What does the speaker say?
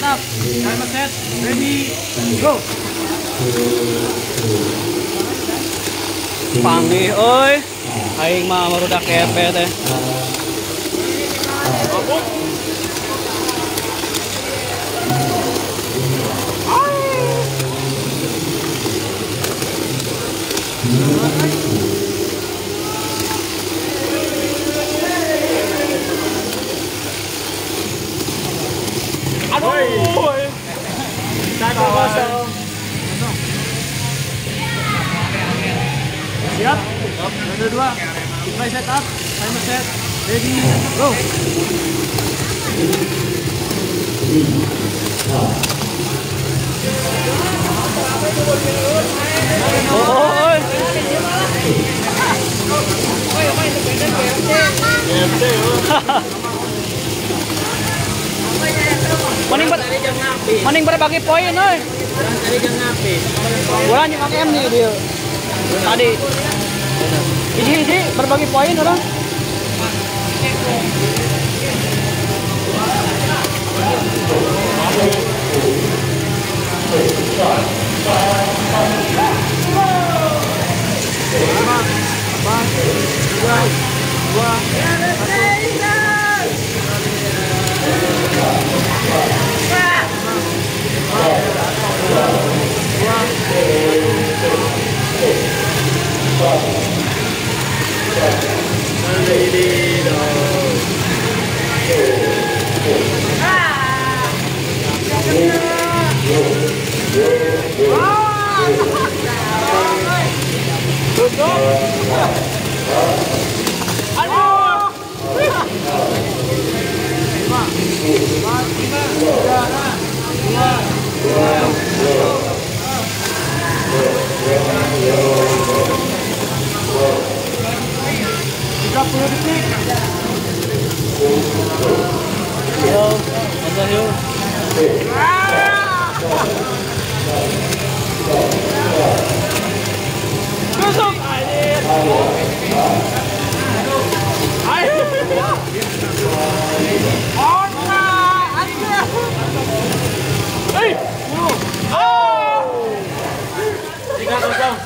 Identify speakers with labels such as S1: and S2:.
S1: Stop. Timer set. Ready. Go.
S2: Pangi euy. Aing mah marudak kepe teh.
S1: Aduh. Satu. Siap. Dua. Mulai set up. Timer set. Ready. Go.
S2: Oh, ber berbagi poin euy. Kurang yang nih dia. Tadi. Iji iji berbagi poin orang. Lima, lima, dua, dua. khắp phía
S1: đi đâu
S2: không? Chị ra?